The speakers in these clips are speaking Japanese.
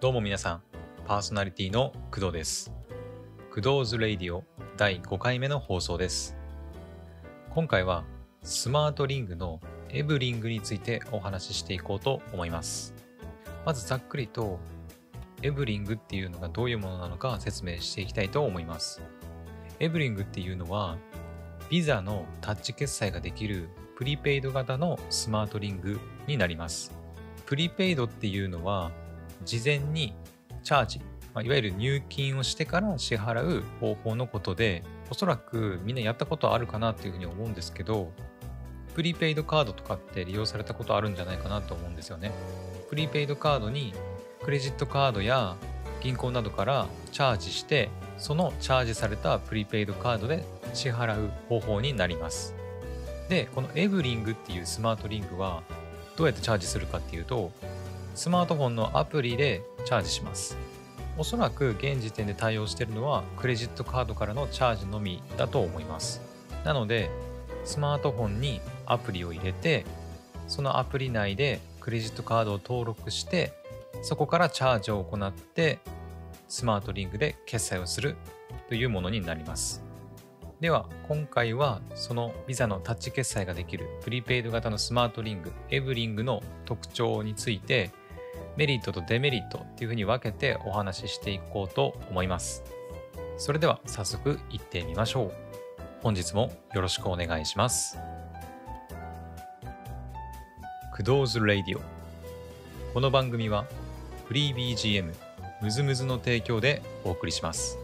どうも皆さん、パーソナリティの工藤です。 Kudo's Radio 第5回目の放送です。今回はスマートリングの EVERING についてお話ししていこうと思います。まずざっくりとエブリングっていうのがどういうものなのか説明していきたいと思います。 EVERING っていうのはビザのタッチ決済ができるプリペイド型のスマートリングになります。プリペイドっていうのは事前にチャージ、まあ、いわゆる入金をしてから支払う方法のことでおそらくみんなやったことあるかなっていうふうに思うんですけどプリペイドカードとかって利用されたことあるんじゃないかなと思うんですよね。プリペイドカードにクレジットカードや銀行などからチャージしてそのチャージされたプリペイドカードで支払う方法になります。でこのエブリングっていうスマートリングはどうやってチャージするかっていうとスマートフォンのアプリでチャージします。おそらく現時点で対応しているのはクレジットカードからのチャージのみだと思います。なのでスマートフォンにアプリを入れてそのアプリ内でクレジットカードを登録してそこからチャージを行ってスマートリングで決済をするというものになります。では今回はそのビザのタッチ決済ができるプリペイド型のスマートリングエブリングの特徴についてメリットとデメリットっていうふうに分けてお話ししていこうと思います。それでは早速行ってみましょう。本日もよろしくお願いします。クドーズ・レディオ。この番組はフリー BGM ムズムズの提供でお送りします。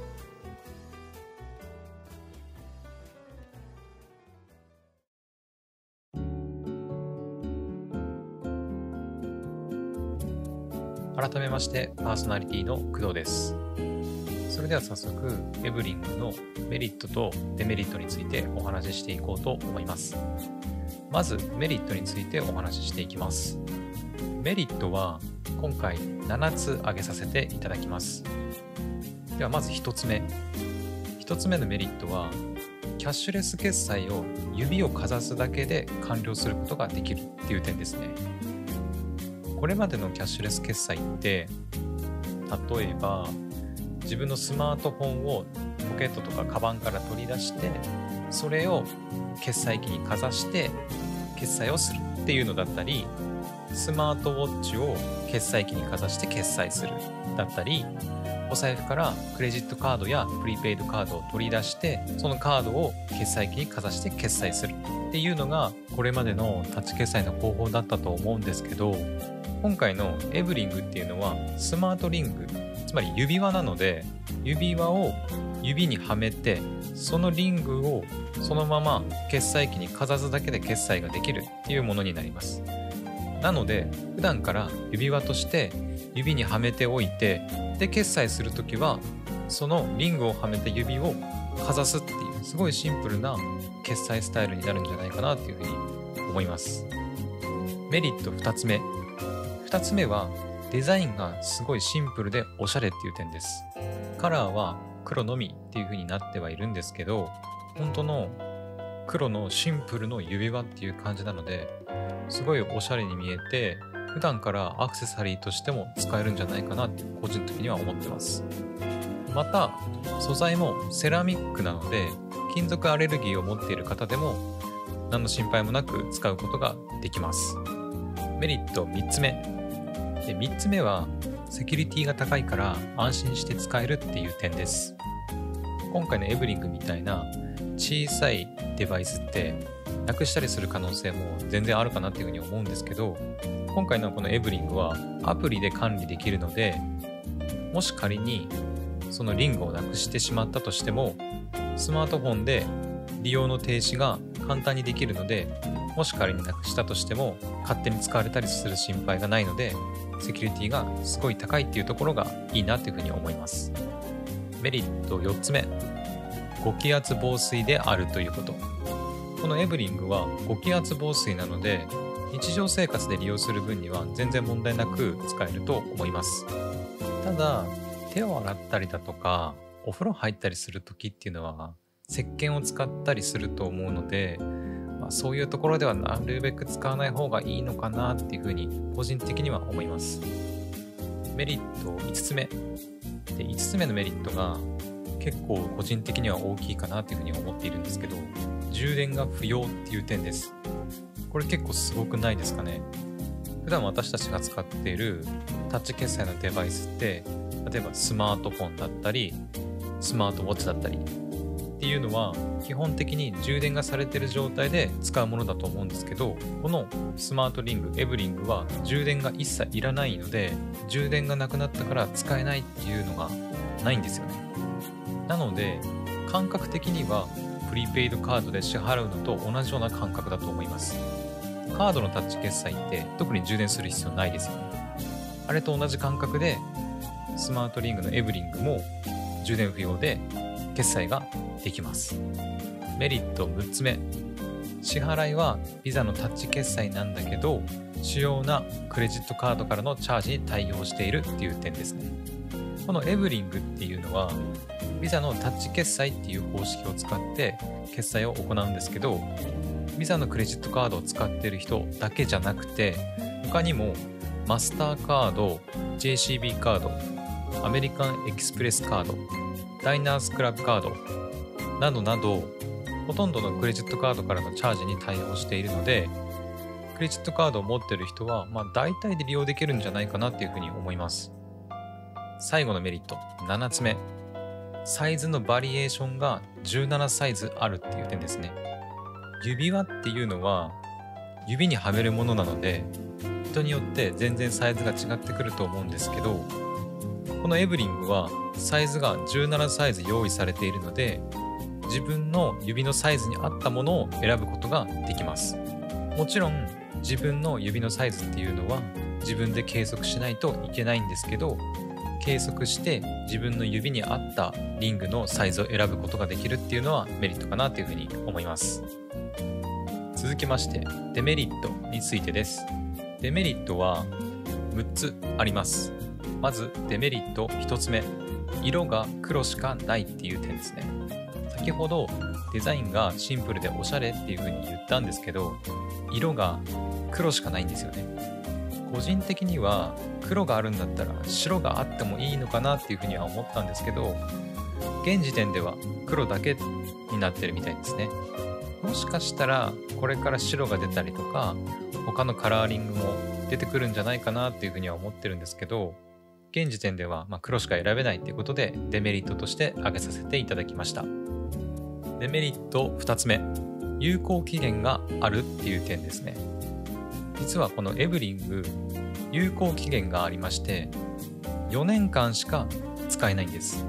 改めましてパーソナリティの工藤です。それでは早速エブリングのメリットとデメリットについてお話ししていこうと思います。まずメリットについてお話ししていきます。メリットは今回7つ挙げさせていただきます。ではまず1つ目。1つ目のメリットはキャッシュレス決済を指をかざすだけで完了することができるっていう点ですね。これまでのキャッシュレス決済って例えば自分のスマートフォンをポケットとかカバンから取り出してそれを決済機にかざして決済をするっていうのだったりスマートウォッチを決済機にかざして決済するだったりお財布からクレジットカードやプリペイドカードを取り出してそのカードを決済機にかざして決済するっていうのがこれまでのタッチ決済の方法だったと思うんですけど今回のエブリングっていうのはスマートリングつまり指輪なので指輪を指にはめてそのリングをそのまま決済機にかざすだけで決済ができるっていうものになります。なので普段から指輪として指にはめておいてで決済するときはそのリングをはめた指をかざすっていうすごいシンプルな決済スタイルになるんじゃないかなっていうふうに思います。メリット2つ目。2つ目はデザインがすごいシンプルでおしゃれっていう点です。カラーは黒のみっていう風になってはいるんですけど本当の黒のシンプルの指輪っていう感じなのですごいおしゃれに見えて普段からアクセサリーとしても使えるんじゃないかなって個人的には思ってます。また素材もセラミックなので金属アレルギーを持っている方でも何の心配もなく使うことができます。メリット3つ目。で3つ目はセキュリティが高いから安心して使えるっていう点です。今回のエブリングみたいな小さいデバイスってなくしたりする可能性も全然あるかなっていうふうに思うんですけど今回のこのエブリングはアプリで管理できるのでもし仮にそのリングをなくしてしまったとしてもスマートフォンで利用の停止が簡単にできるのでもし仮になくしたとしても勝手に使われたりする心配がないのでセキュリティがすごい高いっていうところがいいなっていうふうに思います。メリット4つ目。5気圧防水であるということ。このエブリングは5気圧防水なので日常生活で利用する分には全然問題なく使えると思います。ただ手を洗ったりだとかお風呂入ったりする時っていうのは石鹸を使ったりすると思うのでまあ、そういうところではなるべく使わない方がいいのかなっていうふうに個人的には思いますメリット5つ目。で、5つ目のメリットが結構個人的には大きいかなというふうに思っているんですけど、充電が不要っていう点です。これ結構すごくないですかね。普段私たちが使っているタッチ決済のデバイスって、例えばスマートフォンだったり、スマートウォッチだったりっていうのは基本的に充電がされてる状態で使うものだと思うんですけどこのスマートリングエブリングは充電が一切いらないので充電がなくなったから使えないっていうのがないんですよね。なので感覚的にはプリペイドカードで支払うのと同じような感覚だと思います。カードのタッチ決済って特に充電する必要ないですよね。あれと同じ感覚でスマートリングのエブリングも充電不要で決済ができます。メリット6つ目。支払いはビザのタッチ決済なんだけど主要なクレジットカードからのチャージに対応しているっていう点ですね。このエブリングっていうのはビザのタッチ決済っていう方式を使って決済を行うんですけどビザのクレジットカードを使ってる人だけじゃなくて他にもマスターカード JCB カードアメリカンエキスプレスカードダイナースクラブカード。などなどほとんどのクレジットカードからのチャージに対応しているのでクレジットカードを持ってる人は、まあ、大体で利用できるんじゃないかなっていうふうに思います。最後のメリット。7つ目。サイズのバリエーションが17サイズあるっていう点ですね。指輪っていうのは指にはめるものなので人によって全然サイズが違ってくると思うんですけどこのエブリングはサイズが17サイズ用意されているので自分の指のサイズに合ったものを選ぶことができます。もちろん自分の指のサイズっていうのは自分で計測しないといけないんですけど計測して自分の指に合ったリングのサイズを選ぶことができるっていうのはメリットかなというふうに思います。続きましてデメリットについてです。デメリットは6つあります。まずデメリット1つ目。色が黒しかないっていう点ですね。先ほどデザインがシンプルでおしゃれっていう風に言ったんですけど色が黒しかないんですよね。個人的には黒があるんだったら白があってもいいのかなっていう風には思ったんですけど現時点では黒だけになってるみたいですね。もしかしたらこれから白が出たりとか他のカラーリングも出てくるんじゃないかなっていうふうには思ってるんですけど現時点ではま黒しか選べないということでデメリットとして挙げさせていただきました。デメリット2つ目。有効期限があるっていう点ですね。実はこのエブリング有効期限がありまして4年間しか使えないんです。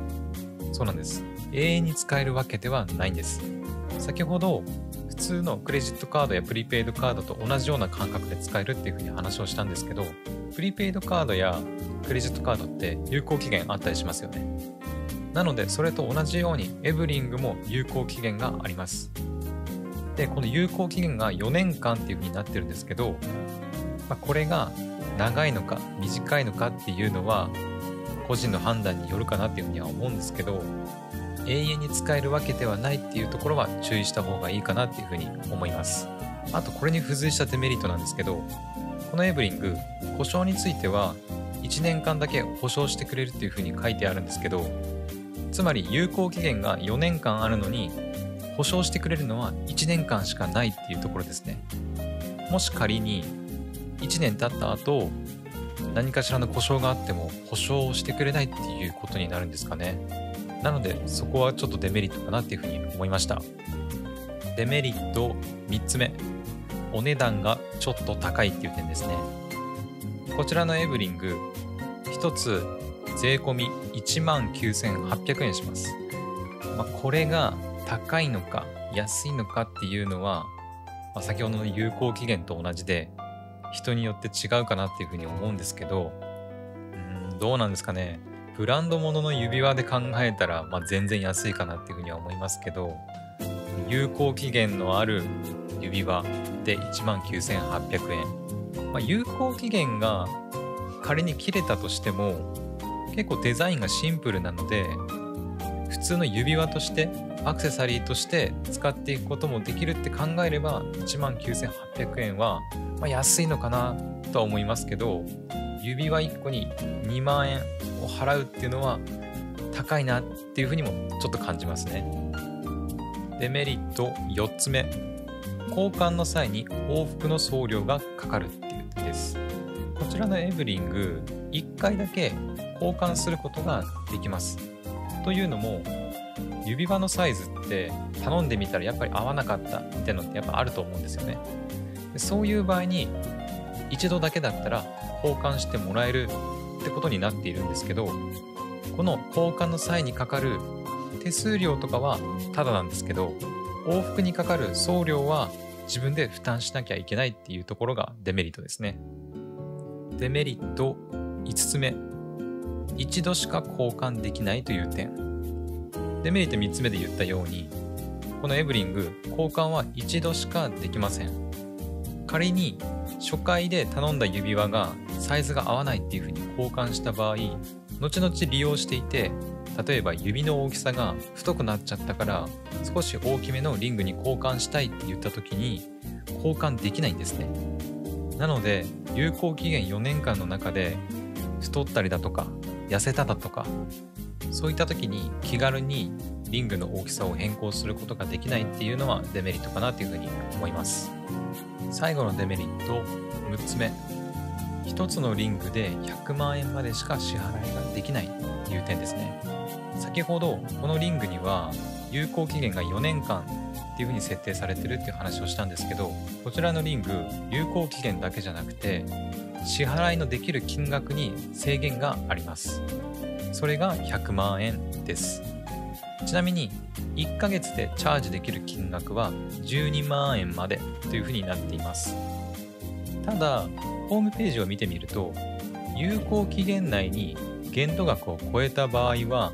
そうなんです。永遠に使えるわけではないんです。先ほど普通のクレジットカードやプリペイドカードと同じような感覚で使えるっていうふうに話をしたんですけどプリペイドカードやクレジットカードって有効期限あったりしますよね。なので、それと同じようにエブリングも有効期限があります。で、この有効期限が4年間っていう風になってるんですけど、まあ、これが長いのか短いのかっていうのは個人の判断によるかなっていうふうには思うんですけど、永遠に使えるわけではないっていうところは注意した方がいいかなっていうふうに思います。あとこれに付随したデメリットなんですけど、このエブリング、故障については1年間だけ保証してくれるっていうふうに書いてあるんですけどつまり有効期限が4年間あるのに保証してくれるのは1年間しかないっていうところですね。もし仮に1年経った後何かしらの故障があっても保証をしてくれないっていうことになるんですかね。なのでそこはちょっとデメリットかなっていうふうに思いました。デメリット3つ目。お値段がちょっと高いっていう点ですねこちらのエブリング、1つ税込み19,800円します。まあ、これが高いのか安いのかっていうのは、まあ、先ほどの有効期限と同じで人によって違うかなっていうふうに思うんですけど、うん、どうなんですかね。ブランド物の指輪で考えたら、まあ、全然安いかなっていうふうには思いますけど、有効期限のある指輪で19,800円。まあ、有効期限が仮に切れたとしても結構デザインがシンプルなので普通の指輪としてアクセサリーとして使っていくこともできるって考えれば1万9800円は、まあ、安いのかなとは思いますけど指輪1個に2万円を払うっていうのは高いなっていうふうにもちょっと感じますね。デメリット4つ目交換の際に往復の送料がかかるっていう点です。こちらのエブリング1回だけ交換することができます。というのも指輪のサイズって頼んでみたらやっぱり合わなかったみたいなのってやっぱあると思うんですよね。でそういう場合に一度だけだったら交換してもらえるってことになっているんですけどこの交換の際にかかる手数料とかはタダなんですけど往復にかかる送料は自分で負担しなきゃいけないっていうところがデメリットですね。デメリット5つ目。一度しか交換できないという点。デメリット3つ目で言ったようにこのエブリング交換は一度しかできません。仮に初回で頼んだ指輪がサイズが合わないっていうふうに交換した場合後々利用していて例えば指の大きさが太くなっちゃったから少し大きめのリングに交換したいって言った時に交換できないんですね。なので有効期限4年間の中で太ったりだとか痩せただとかそういった時に気軽にリングの大きさを変更することができないっていうのはデメリットかなというふうに思います。最後のデメリット6つ目。1つのリングで100万円までしか支払いができないという点ですね。先ほどこのリングには有効期限が4年間っていう風に設定されてるっていう話をしたんですけどこちらのリング有効期限だけじゃなくて支払いのできる金額に制限があります。それが100万円です。ちなみに1ヶ月でチャージできる金額は12万円までという風になっています。ただホームページを見てみると有効期限内に限度額を超えた場合は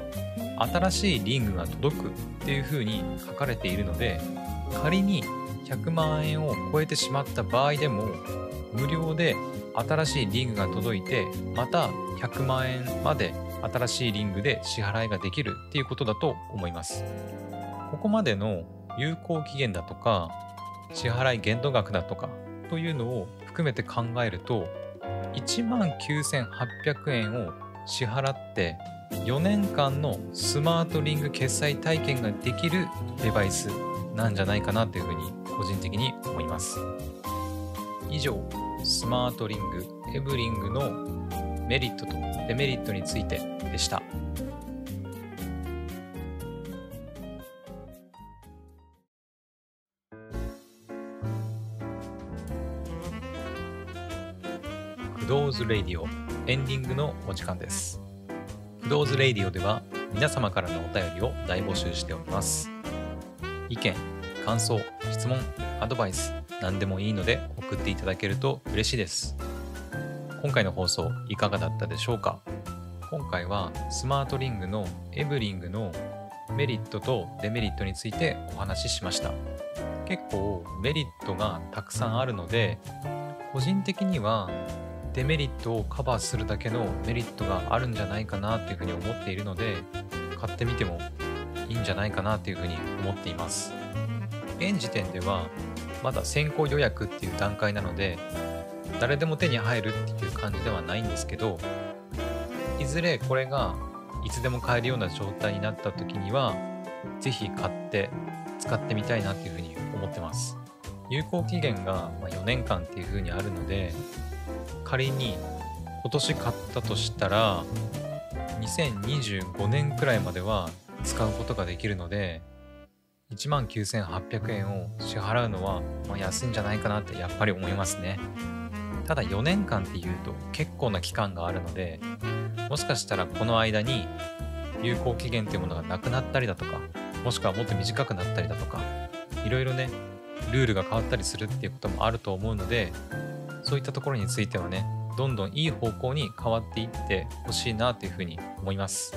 新しいリングが届くっていう風に書かれているので仮に100万円を超えてしまった場合でも無料で新しいリングが届いてまた100万円まで新しいリングで支払いができるっていうことだと思います。ここまでの有効期限だとか支払い限度額だとかというのを含めて考えると1万9800円を支払って4年間のスマートリング決済体験ができるデバイスなんじゃないかなというふうに個人的に思います。以上スマートリングエブリングのメリットとデメリットについてでした。Kudo's Radio。エンディングのお時間です Kudo's Radio では皆様からのお便りを大募集しております。意見、感想、質問、アドバイス、何でもいいので送っていただけると嬉しいです。今回の放送いかがだったでしょうか？今回はスマートリングの EVERING のメリットとデメリットについてお話ししました。結構メリットがたくさんあるので個人的にはデメリットをカバーするだけのメリットがあるんじゃないかなっていうふうに思っているので買ってみてもいいんじゃないかなっていうふうに思っています。現時点ではまだ先行予約っていう段階なので誰でも手に入るっていう感じではないんですけどいずれこれがいつでも買えるような状態になった時には是非買って使ってみたいなっていうふうに思ってます。有効期限が4年間っていうふうにあるので仮に今年買ったとしたら2025年くらいまでは使うことができるので1万9800円を支払うのは、安いんじゃないかなってやっぱり思いますね。ただ4年間っていうと結構な期間があるのでもしかしたらこの間に有効期限っていうものがなくなったりだとかもしくはもっと短くなったりだとかいろいろねルールが変わったりするっていうこともあると思うのでそういったところについてはねどんどんいい方向に変わっていってほしいなというふうに思います。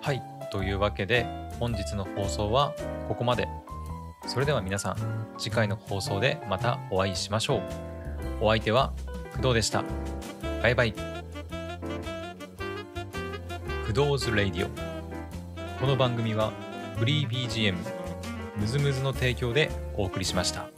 はいというわけで本日の放送はここまで。それでは皆さん次回の放送でまたお会いしましょう。お相手は工藤でした。バイバイ。工藤ズレイディオ。この番組はフリー BGM ムズムズの提供でお送りしました。